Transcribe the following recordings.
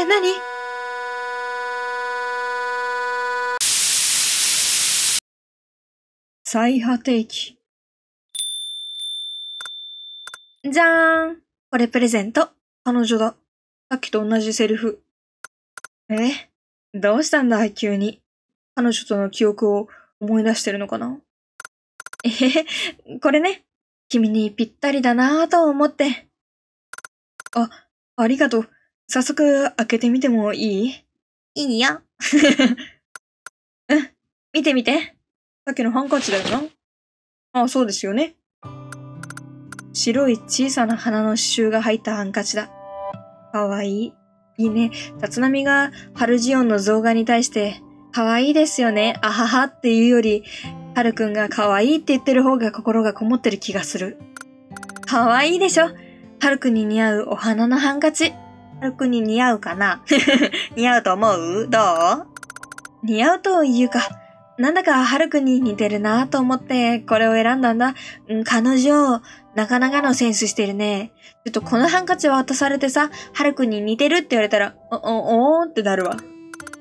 え、なに最果て駅。じゃーん。これプレゼント。彼女だ。さっきと同じセリフ。え？どうしたんだ、急に。彼女との記憶を思い出してるのかな？えへへ、これね。君にぴったりだなぁと思って。あ、ありがとう。早速開けてみてもいい？いいよ。うん、見てみて。さっきのハンカチだよな。あ、そうですよね。白い小さな花の刺繍が入ったハンカチだ。かわいい。いいね。立浪がハルジオンの動画に対して、かわいいですよね。あははっていうより、ハルくんがかわいいって言ってる方が心がこもってる気がする。かわいいでしょ？ハルくんに似合うお花のハンカチ。ハルくに似合うかな？似合うと思う？どう？似合うというか、なんだかハルくに似てるなと思ってこれを選んだんだ。うん彼女、なかなかのセンスしてるね。ちょっとこのハンカチ渡されてさ、ハルくに似てるって言われたら、お、お、おーってなるわ。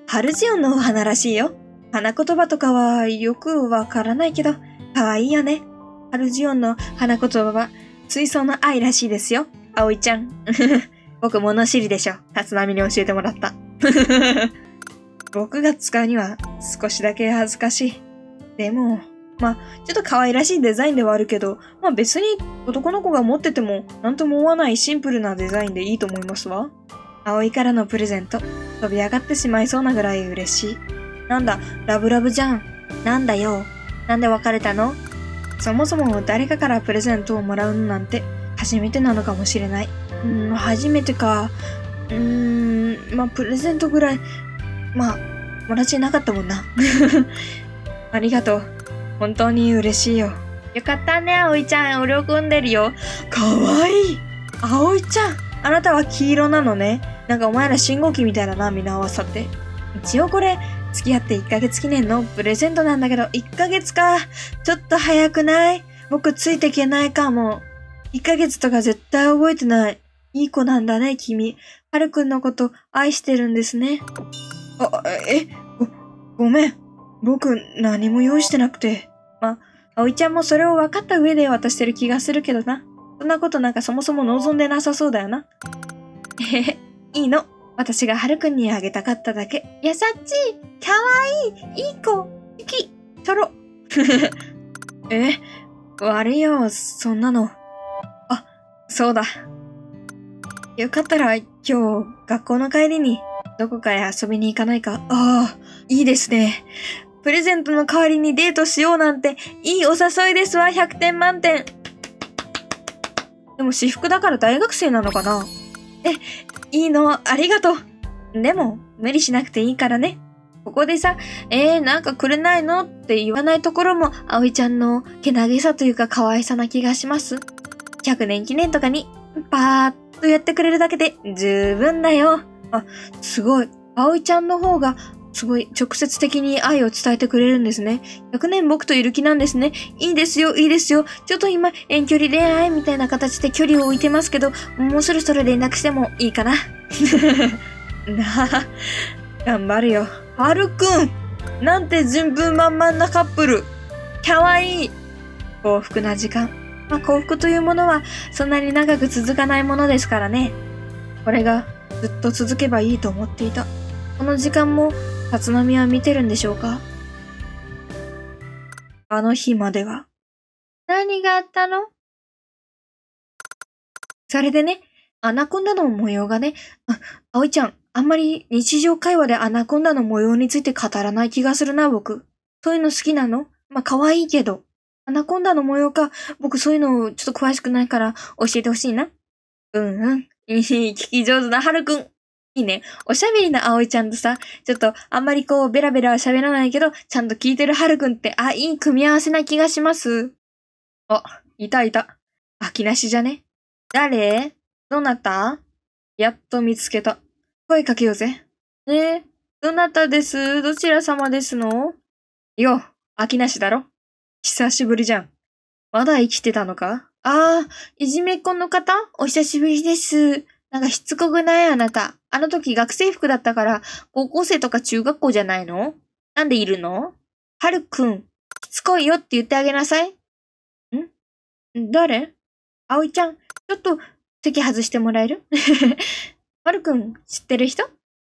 ハルジオンのお花らしいよ。花言葉とかはよくわからないけど、かわいいよね。ハルジオンの花言葉は、水槽の愛らしいですよ。葵ちゃん。僕物知りでしょ。立浪に教えてもらった。僕が使うには少しだけ恥ずかしい。でも、まあ、ちょっと可愛らしいデザインではあるけど、まあ別に男の子が持ってても何とも思わないシンプルなデザインでいいと思いますわ。葵からのプレゼント、飛び上がってしまいそうなぐらい嬉しい。なんだ、ラブラブじゃん。なんだよ。なんで別れたの？そもそも誰かからプレゼントをもらうなんて初めてなのかもしれない。うん、初めてか。うーん、まあプレゼントぐらい、まあ、友達いなかったもんな。ありがとう。本当に嬉しいよ。よかったね、葵ちゃん。喜んでるよ。かわいい。葵ちゃん。あなたは黄色なのね。なんかお前ら信号機みたいだな、みんなわさって。一応これ、付き合って1ヶ月記念のプレゼントなんだけど、1ヶ月か。ちょっと早くない？僕ついていけないかも。1ヶ月とか絶対覚えてない。いい子なんだね、君。はるくんのこと愛してるんですね。あ、え、ご、ごめん。僕、何も用意してなくて。ま、葵ちゃんもそれを分かった上で渡してる気がするけどな。そんなことなんかそもそも望んでなさそうだよな。へへ、いいの。私がはるくんにあげたかっただけ。やさっちかわいいいい子きちょろえ、悪いよ、そんなの。あ、そうだ。よかったら今日学校の帰りにどこかへ遊びに行かないか？ああ、いいですね。プレゼントの代わりにデートしようなんていいお誘いですわ、100点満点。でも私服だから大学生なのかな？え、いいの、ありがとう。でも、無理しなくていいからね。ここでさ、えー、なんかくれないの？って言わないところも、葵ちゃんのけなげさというか可愛さな気がします。100年記念とかに、パーッとやってくれるだけで十分だよ。あ、すごい。葵ちゃんの方が、すごい直接的に愛を伝えてくれるんですね。100年僕といる気なんですね。いいですよ、いいですよ。ちょっと今、遠距離恋愛みたいな形で距離を置いてますけど、もうそろそろ連絡してもいいかな。なあ、頑張るよ。はるくんなんて順風満々なカップルかわいい幸福な時間。まあ、幸福というものはそんなに長く続かないものですからね。これがずっと続けばいいと思っていた。この時間も立浪は見てるんでしょうか？あの日までは。何があったの？それでね、アナコンダの模様がね、あ、葵ちゃん、あんまり日常会話でアナコンダの模様について語らない気がするな、僕。そういうの好きなの？まあ、可愛いけど。アナコンダの模様か、僕そういうのちょっと詳しくないから教えてほしいな。うんうん。いい、聞き上手なはるくん。いいね。おしゃべりな葵ちゃんとさ、ちょっとあんまりこうベラベラは喋らないけど、ちゃんと聞いてるはるくんって、あ、いい組み合わせな気がします。あ、いたいた。秋なしじゃね？誰？どなた？やっと見つけた。声かけようぜ。ね？え、どなたです？どちら様ですの？よ、秋なしだろ久しぶりじゃん。まだ生きてたのか？ああ、いじめっ子の方？お久しぶりです。なんかしつこくない？あなた。あの時学生服だったから、高校生とか中学校じゃないの？なんでいるの？はるくん、しつこいよって言ってあげなさい。ん？誰？あおいちゃん、ちょっと席外してもらえる？はるくん、知ってる人？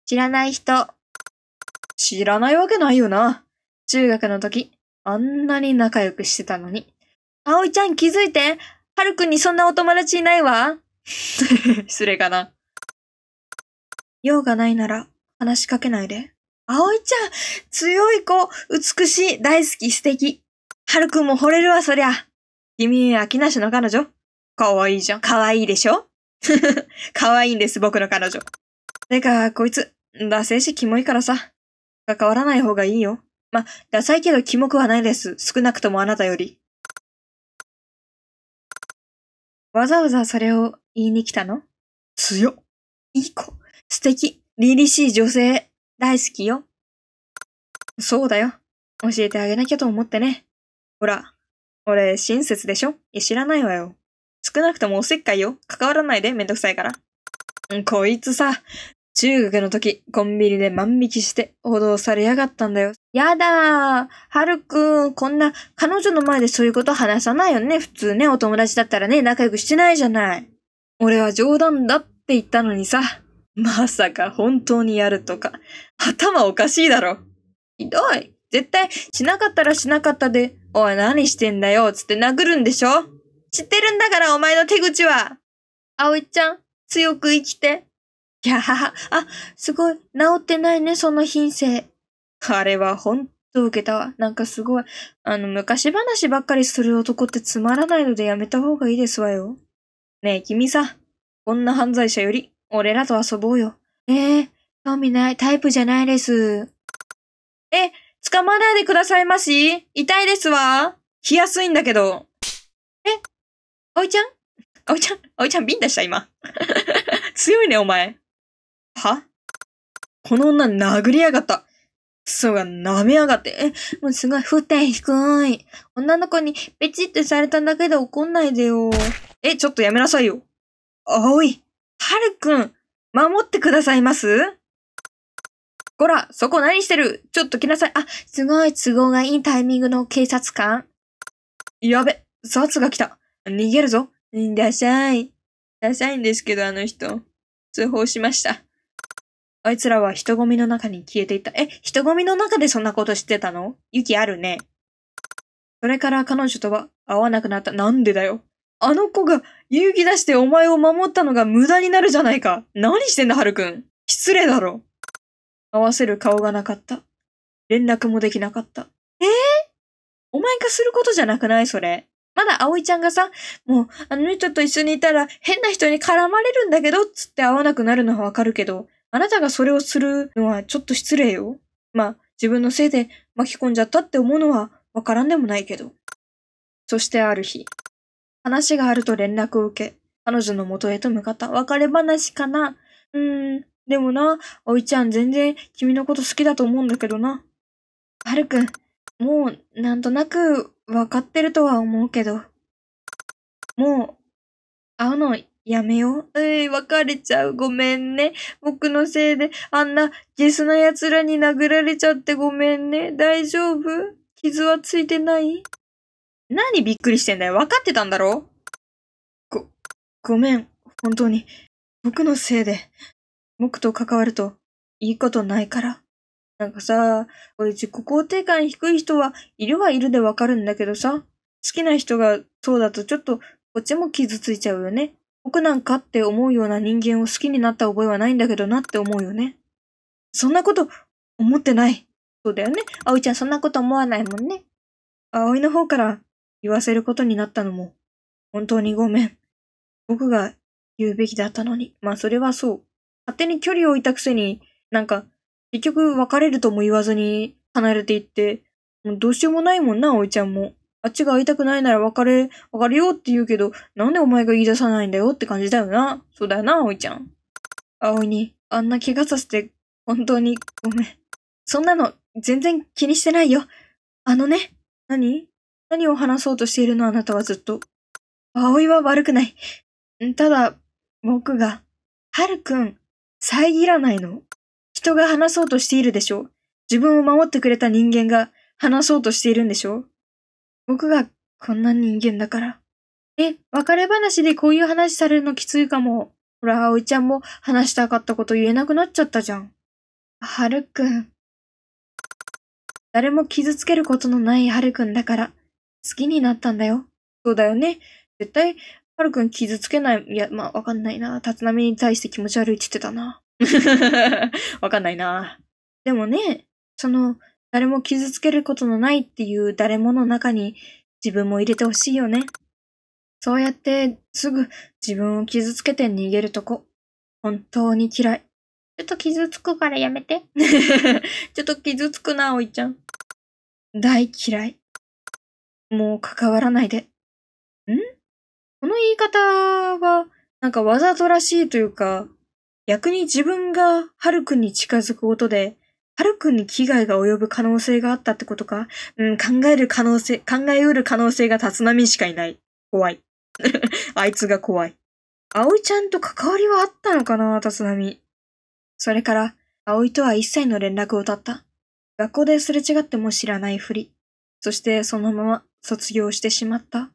知らない人。知らないわけないよな。中学の時、あんなに仲良くしてたのに。あおいちゃん気づいて？はるくんにそんなお友達いないわ。失礼かな。用がないなら話しかけないで。あおいちゃん、強い子、美しい、大好き、素敵。はるくんも惚れるわ、そりゃ。君、秋梨の彼女かわいいじゃん。かわいいでしょ？かわいいんです、僕の彼女。てか、こいつ、ダセいしキモいからさ。関わらない方がいいよ。ま、ダサいけどキモくはないです。少なくともあなたより。わざわざそれを言いに来たの？強っ。いい子。素敵。凛々しい女性。大好きよ。そうだよ。教えてあげなきゃと思ってね。ほら、俺、親切でしょ？いや、知らないわよ。少なくともおせっかいよ。関わらないで、めんどくさいから。こいつさ、中学の時、コンビニで万引きして報道されやがったんだよ。やだー。はるくん、こんな、彼女の前でそういうこと話さないよね。普通ね、お友達だったらね、仲良くしてないじゃない。俺は冗談だって言ったのにさ。まさか本当にやるとか。頭おかしいだろ。ひどい。絶対、しなかったらしなかったで、おい何してんだよ、つって殴るんでしょ知ってるんだからお前の手口は。あおいちゃん、強く生きて。いやはは、あ、すごい、治ってないね、その品性。あれはほんと受けたわ。なんかすごい、あの、昔話ばっかりする男ってつまらないのでやめた方がいいですわよ。ねえ、君さ、こんな犯罪者より、俺らと遊ぼうよ。ええー、興味ない、タイプじゃないです。え、捕まないでくださいまし痛いですわ。来やすいんだけど。え、おいちゃん？おいちゃん、おいちゃんビンタした今。強いね、お前。は？この女殴りやがった。そうが舐めやがって。え、もうすごい、沸点低い。女の子にペチってされただけで怒んないでよ。え、ちょっとやめなさいよ。おい、はるくん、守ってくださいます？こら、そこ何してる？ちょっと来なさい。あ、すごい都合がいいタイミングの警察官。やべ、殺が来た。逃げるぞ。ダサい。ダサいんですけど、あの人。通報しました。あいつらは人混みの中に消えていった。え、人混みの中でそんなことしてたの？雪あるね。それから彼女とは会わなくなった。なんでだよ？あの子が勇気出してお前を守ったのが無駄になるじゃないか。何してんだ、はるくん？失礼だろ。合わせる顔がなかった。連絡もできなかった。えー、お前がすることじゃなくない？それ。まだ葵ちゃんがさ、もう、あの人と一緒にいたら変な人に絡まれるんだけど、つって会わなくなるのはわかるけど、あなたがそれをするのはちょっと失礼よ。まあ、自分のせいで巻き込んじゃったって思うのはわからんでもないけど。そしてある日、話があると連絡を受け、彼女の元へと向かった。別れ話かな？うーん、でもな、おいちゃん全然君のこと好きだと思うんだけどな。はるくん、もうなんとなくわかってるとは思うけど。もう、会うのやめよう。えー、別れちゃう。ごめんね。僕のせいで、あんなゲスな奴らに殴られちゃってごめんね。大丈夫？傷はついてない？何びっくりしてんだよ。分かってたんだろご、ごめん。本当に。僕のせいで、僕と関わると、いいことないから。なんかさ、俺自己肯定感低い人はいるはいるでわかるんだけどさ、好きな人がそうだとちょっとこっちも傷ついちゃうよね。僕なんかって思うような人間を好きになった覚えはないんだけどなって思うよね。そんなこと思ってない。そうだよね。葵ちゃんそんなこと思わないもんね。葵の方から言わせることになったのも、本当にごめん。僕が言うべきだったのに。まあそれはそう。勝手に距離を置いたくせに、なんか、結局別れるとも言わずに離れていって、もうどうしようもないもんな、葵ちゃんも。あっちが会いたくないなら別れ、別れようって言うけど、なんでお前が言い出さないんだよって感じだよな。そうだよな、葵ちゃん。葵に、あんな怪我させて、本当にごめん。そんなの、全然気にしてないよ。あのね、何？何を話そうとしているの？あなたはずっと。葵は悪くない。ただ、僕が、はるくん、遮らないの。人が話そうとしているでしょ自分を守ってくれた人間が話そうとしているんでしょ僕がこんな人間だから。え、別れ話でこういう話されるのきついかも。ほら、葵ちゃんも話したかったこと言えなくなっちゃったじゃん。はるくん。誰も傷つけることのないはるくんだから、好きになったんだよ。そうだよね。絶対、はるくん傷つけない。いや、まあ、わかんないな。立浪に対して気持ち悪いって言ってたな。わかんないな。でもね、その、誰も傷つけることのないっていう誰もの中に自分も入れてほしいよね。そうやってすぐ自分を傷つけて逃げるとこ、本当に嫌い。ちょっと傷つくからやめて。ちょっと傷つくな、おいちゃん。大嫌い。もう関わらないで。ん？この言い方は、なんかわざとらしいというか、逆に自分がハルくんに近づくことで、ハルくんに危害が及ぶ可能性があったってことか？うん、考える可能性、考えうる可能性が立浪しかいない。怖い。あいつが怖い。葵ちゃんと関わりはあったのかな、立浪。それから、葵とは一切の連絡を絶った。学校ですれ違っても知らないふり。そしてそのまま卒業してしまった。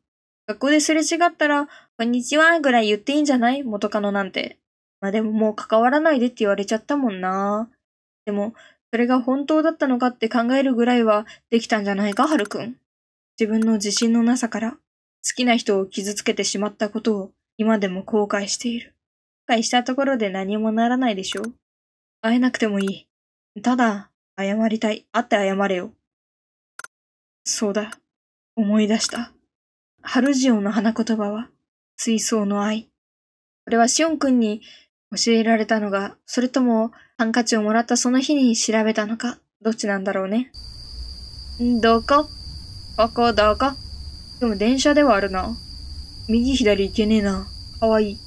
学校ですれ違ったら、こんにちはぐらい言っていいんじゃない？元カノなんて。まあでももう関わらないでって言われちゃったもんな。でも、それが本当だったのかって考えるぐらいはできたんじゃないか、はるくん。自分の自信のなさから、好きな人を傷つけてしまったことを今でも後悔している。後悔したところで何もならないでしょう会えなくてもいい。ただ、謝りたい。会って謝れよ。そうだ。思い出した。ハルジオの花言葉は、水槽の愛。これはシオン君に教えられたのが、それともハンカチをもらったその日に調べたのか、どっちなんだろうね。ん？どこ？ここ？どこ？でも電車ではあるな。右左行けねえな。かわいい。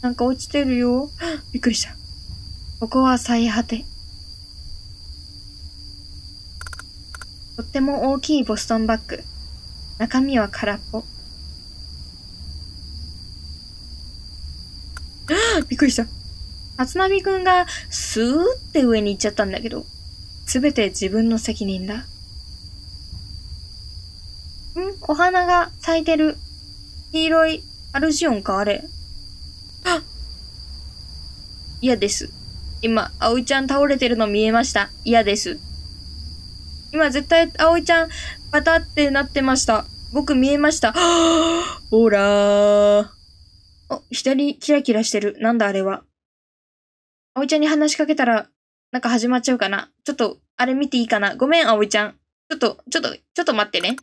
なんか落ちてるよ。びっくりした。ここは最果て。とっても大きいボストンバッグ。中身は空っぽ。びっくりした。初波くんがスーって上に行っちゃったんだけど、すべて自分の責任だ。ん？お花が咲いてる。黄色いアルジオンかあれ。あ 嫌です。今、葵ちゃん倒れてるの見えました。嫌です。今絶対葵ちゃんパタってなってました。僕見えました。ほらー。お、左キラキラしてる。なんだあれは。葵ちゃんに話しかけたら、なんか始まっちゃうかな。ちょっと、あれ見ていいかな。ごめん、葵ちゃん。ちょっと、ちょっと、ちょっと待ってね。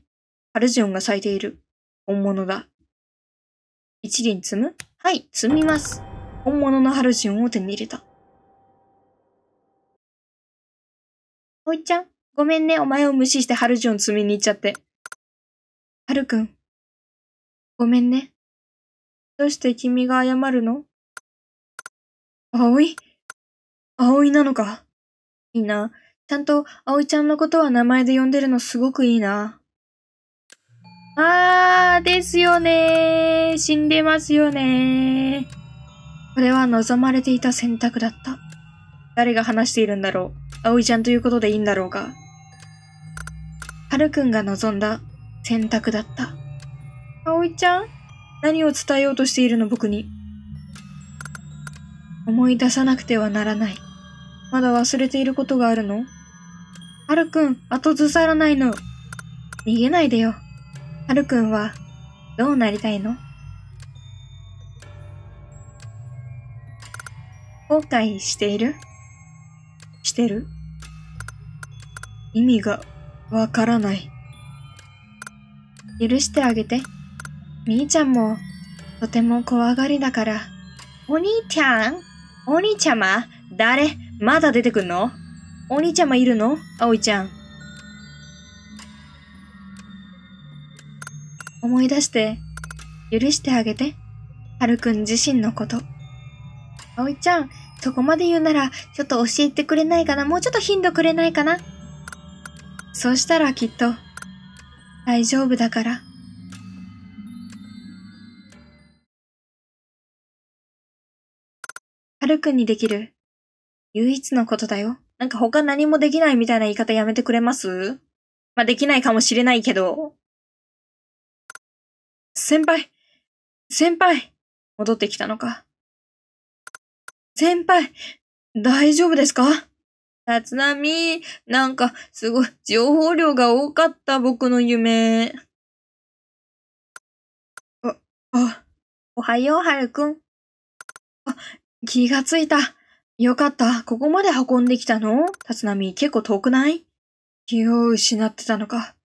ハルジオンが咲いている。本物だ。一輪積む？はい、積みます。本物のハルジオンを手に入れた。おいちゃん、ごめんね、お前を無視してハルジオン積みに行っちゃって。ハルくん、ごめんね。どうして君が謝るの？葵葵なのか。いいな。ちゃんと葵ちゃんのことは名前で呼んでるのすごくいいな。あー、ですよねー。死んでますよねー。これは望まれていた選択だった。誰が話しているんだろう。葵ちゃんということでいいんだろうか。はるくんが望んだ選択だった。葵ちゃん何を伝えようとしているの僕に。思い出さなくてはならない。まだ忘れていることがあるの？はるくん、後ずさらないの。逃げないでよ。はるくんは、どうなりたいの？後悔している？してる？意味がわからない。許してあげて。みーちゃんもとても怖がりだから。お兄ちゃんお兄ちゃま誰まだ出てくんの？お兄ちゃまいるの？葵ちゃん。思い出して、許してあげて。はるくん自身のこと。葵ちゃん、そこまで言うなら、ちょっと教えてくれないかな？もうちょっと頻度くれないかな？そうしたらきっと、大丈夫だから。るくんにできる唯一のことだよ。なんか他何もできないみたいな言い方やめてくれます？まあ、できないかもしれないけど。先輩先輩戻ってきたのか。先輩大丈夫ですか？立浪、なんか、すごい、情報量が多かった、僕の夢。あ、あ、おはよう、はるくん。あ、気がついた。よかった。ここまで運んできたの？立浪、結構遠くない？気を失ってたのか。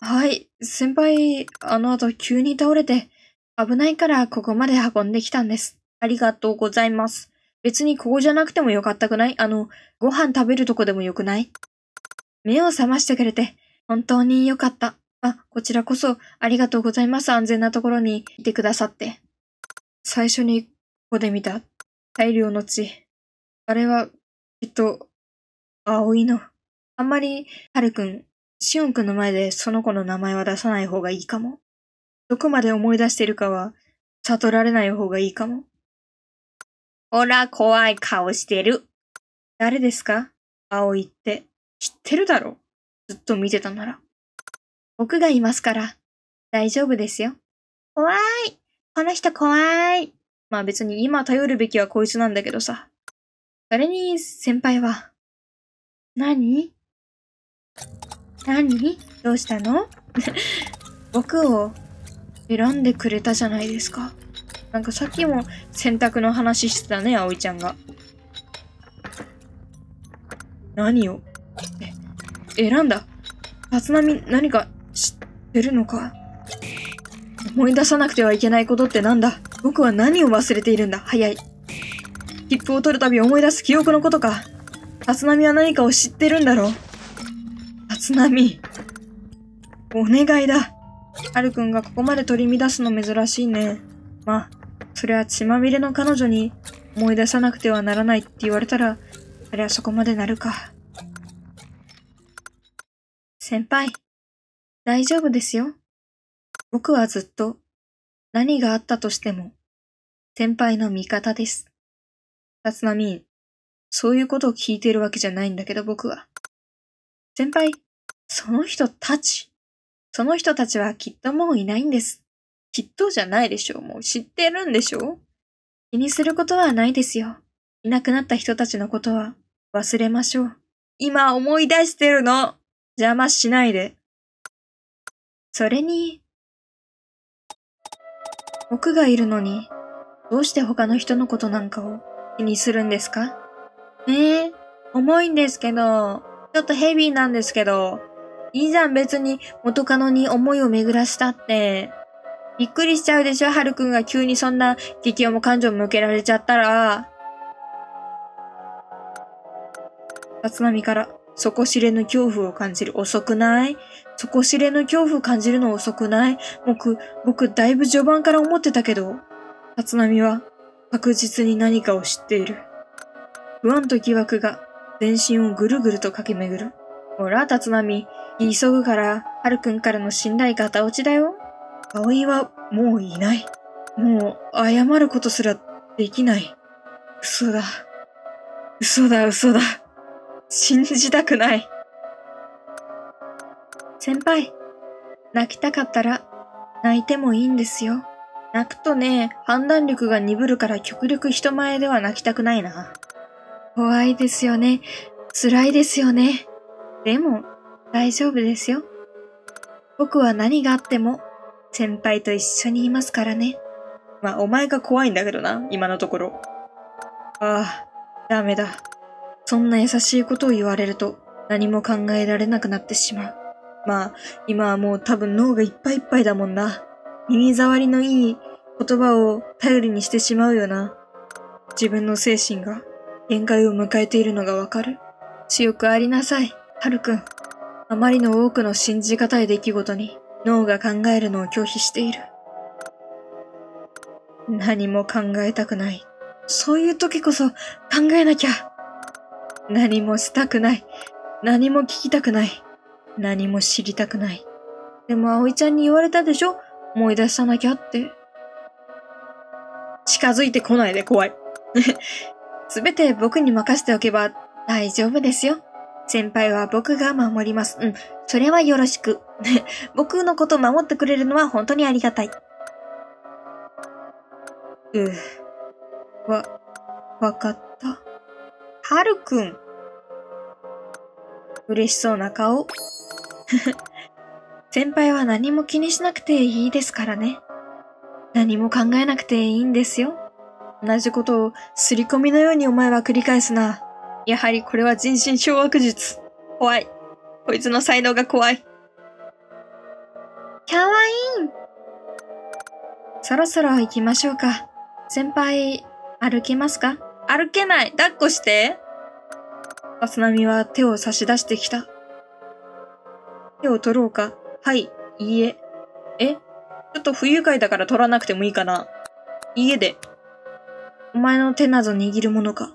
はい、先輩、あの後急に倒れて、危ないからここまで運んできたんです。ありがとうございます。別にここじゃなくてもよかったくない？あの、ご飯食べるとこでもよくない？目を覚ましてくれて、本当によかった。あ、こちらこそ、ありがとうございます。安全なところにいてくださって。最初にここで見た大量の血。あれは、きっと、葵の。あんまり、はるくん、しおんくんの前でその子の名前は出さない方がいいかも。どこまで思い出してるかは、悟られない方がいいかも。ほら、怖い顔してる。誰ですか？葵って。知ってるだろ？ずっと見てたなら。僕がいますから。大丈夫ですよ。怖い。この人怖い。まあ別に今頼るべきはこいつなんだけどさ。それに、先輩は。何？何？どうしたの？僕を選んでくれたじゃないですか。なんかさっきも洗濯の話してたね、葵ちゃんが。何を？え、選んだ？立浪何か知ってるのか？思い出さなくてはいけないことってなんだ？僕は何を忘れているんだ？早い。切符を取るたび思い出す記憶のことか。立浪は何かを知ってるんだろう立浪。お願いだ。はるくんがここまで取り乱すの珍しいね。まあ、それは血まみれの彼女に思い出さなくてはならないって言われたら、あれはそこまでなるか。先輩、大丈夫ですよ。僕はずっと何があったとしても先輩の味方です。立浪、そういうことを聞いてるわけじゃないんだけど僕は。先輩、その人たち、その人たちはきっともういないんです。きっとじゃないでしょう。もう知ってるんでしょう気にすることはないですよ。いなくなった人たちのことは忘れましょう。今思い出してるの。邪魔しないで。それに、僕がいるのに、どうして他の人のことなんかを気にするんですか？ええー、重いんですけど、ちょっとヘビーなんですけど、いいじゃん別に元カノに思いを巡らしたって。びっくりしちゃうでしょ？はるくんが急にそんな激音も感情向けられちゃったら。立浪から底知れぬ恐怖を感じる。遅くない？底知れぬ恐怖を感じるの遅くない？僕、僕だいぶ序盤から思ってたけど、立浪は確実に何かを知っている。不安と疑惑が全身をぐるぐると駆け巡る。ほら、立浪、急ぐから、はるくんからの信頼型落ちだよ。葵はもういない。もう謝ることすらできない。嘘だ。嘘だ、嘘だ。信じたくない。先輩、泣きたかったら泣いてもいいんですよ。泣くとね、判断力が鈍るから極力人前では泣きたくないな。怖いですよね。辛いですよね。でも、大丈夫ですよ。僕は何があっても先輩と一緒にいますからね。まあ、お前が怖いんだけどな、今のところ。ああ、ダメだ。そんな優しいことを言われると何も考えられなくなってしまう。まあ、今はもう多分脳がいっぱいいっぱいだもんな。耳障りのいい言葉を頼りにしてしまうよな。自分の精神が限界を迎えているのがわかる。強くありなさい、はるくん。あまりの多くの信じがたい出来事に脳が考えるのを拒否している。何も考えたくない。そういう時こそ考えなきゃ。何もしたくない。何も聞きたくない。何も知りたくない。でも葵ちゃんに言われたでしょ？思い出さなきゃって。近づいてこないで怖い。すべて僕に任せておけば大丈夫ですよ。先輩は僕が守ります。うん、それはよろしく。僕のこと守ってくれるのは本当にありがたい。うぅ。わ、わかった。はるくん。嬉しそうな顔。先輩は何も気にしなくていいですからね。何も考えなくていいんですよ。同じことをすり込みのようにお前は繰り返すな。やはりこれは人心掌握術。怖い。こいつの才能が怖い。かわいい。そろそろ行きましょうか。先輩、歩けますか？歩けない抱っこしてアスナミは手を差し出してきた。手を取ろうかはい、いいえ。え？ちょっと不愉快だから取らなくてもいいかないいえで。お前の手など握るものか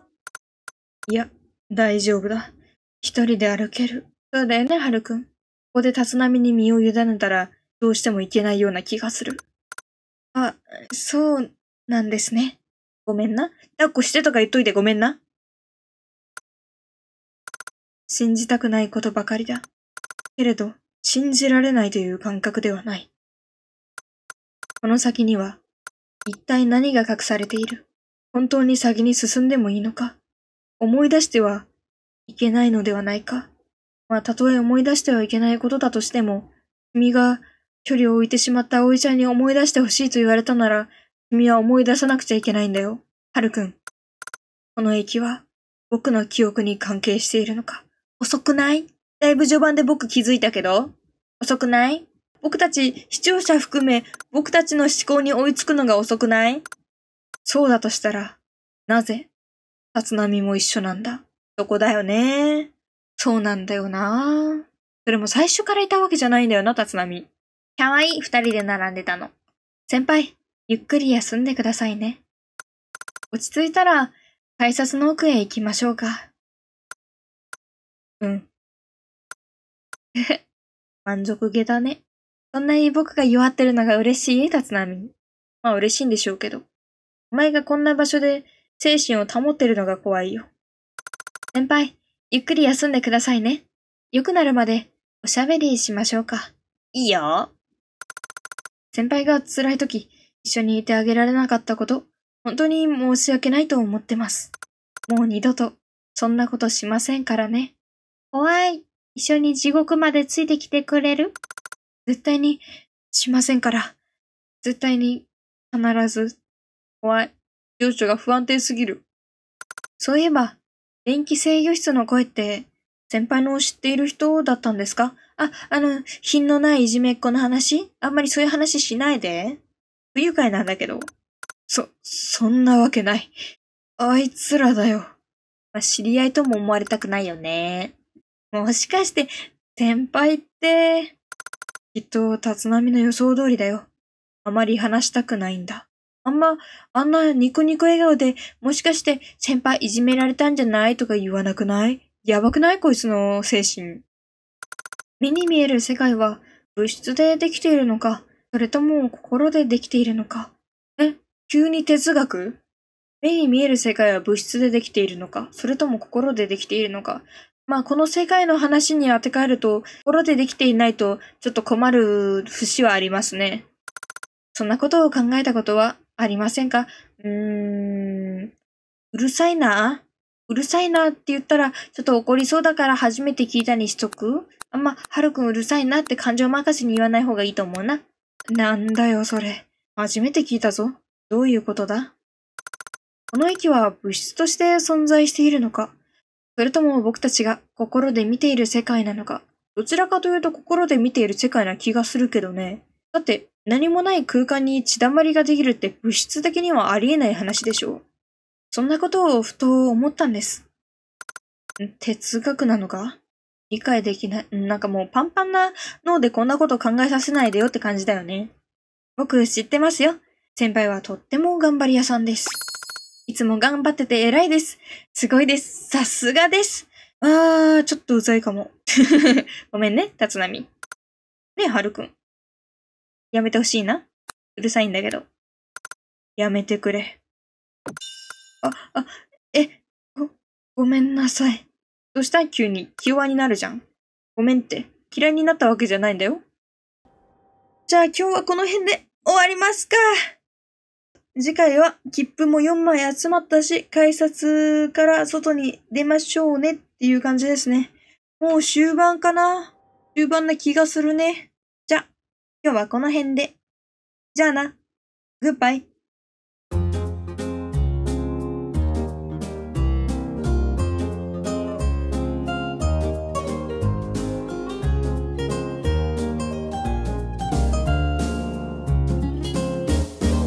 いや、大丈夫だ。一人で歩ける。そうだよね、はるくん。ここで立浪に身を委ねたら、どうしてもいけないような気がする。あ、そうなんですね。ごめんな。抱っこしてとか言っといてごめんな。信じたくないことばかりだ。けれど、信じられないという感覚ではない。この先には、一体何が隠されている？本当に先に進んでもいいのか？思い出してはいけないのではないか？まあ、たとえ思い出してはいけないことだとしても、君が距離を置いてしまった葵ちゃんに思い出してほしいと言われたなら、君は思い出さなくちゃいけないんだよ。はるくん。この駅は、僕の記憶に関係しているのか？遅くない？だいぶ序盤で僕気づいたけど遅くない？僕たち視聴者含め僕たちの思考に追いつくのが遅くない？そうだとしたら、なぜ？立浪も一緒なんだ。そこだよね。そうなんだよな。それも最初からいたわけじゃないんだよな、立浪。かわいい二人で並んでたの。先輩、ゆっくり休んでくださいね。落ち着いたら、改札の奥へ行きましょうか。うん。満足げだね。そんなに僕が弱ってるのが嬉しい？立浪。まあ嬉しいんでしょうけど。お前がこんな場所で精神を保ってるのが怖いよ。先輩、ゆっくり休んでくださいね。良くなるまでおしゃべりしましょうか。いいよ。先輩が辛い時、一緒にいてあげられなかったこと、本当に申し訳ないと思ってます。もう二度と、そんなことしませんからね。怖い。一緒に地獄までついてきてくれる？絶対にしませんから。絶対に必ず。怖い。情緒が不安定すぎる。そういえば、電気制御室の声って、先輩の知っている人だったんですか？あ、あの、品のないいじめっ子の話？あんまりそういう話しないで。不愉快なんだけど。そ、そんなわけない。あいつらだよ。まあ、知り合いとも思われたくないよね。もしかして、先輩って、きっと、立浪の予想通りだよ。あまり話したくないんだ。あんま、あんなニコニコ笑顔で、もしかして先輩いじめられたんじゃないとか言わなくない？やばくない？こいつの精神。目に見える世界は物質でできているのか、それとも心でできているのか？え？急に哲学？目に見える世界は物質でできているのか、それとも心でできているのか？まあ、この世界の話に当て変えると、心でできていないと、ちょっと困る節はありますね。そんなことを考えたことはありませんか？うーん、うるさいな？うるさいなって言ったら、ちょっと怒りそうだから初めて聞いたにしとく？あんま、はるくんうるさいなって感情任せに言わない方がいいと思うな。なんだよ、それ。初めて聞いたぞ。どういうことだ？この駅は物質として存在しているのか？それとも僕たちが心で見ている世界なのか。どちらかというと心で見ている世界な気がするけどね。だって何もない空間に血だまりができるって物質的にはありえない話でしょう。そんなことをふと思ったんです。哲学なのか？理解できない。なんかもうパンパンな脳でこんなこと考えさせないでよって感じだよね。僕知ってますよ。先輩はとっても頑張り屋さんです。いつも頑張ってて偉いです。すごいです。さすがです。あー、ちょっとうざいかも。ごめんね、立浪。ねえ、はるくん。やめてほしいな。うるさいんだけど。やめてくれ。あ、あ、え、ごごめんなさい。どうした？急に気弱になるじゃん。ごめんって。嫌いになったわけじゃないんだよ。じゃあ今日はこの辺で終わりますか。次回は切符も4枚集まったし、改札から外に出ましょうねっていう感じですね。もう終盤かな？終盤な気がするね。じゃ、今日はこの辺で。じゃあな。グッバイ。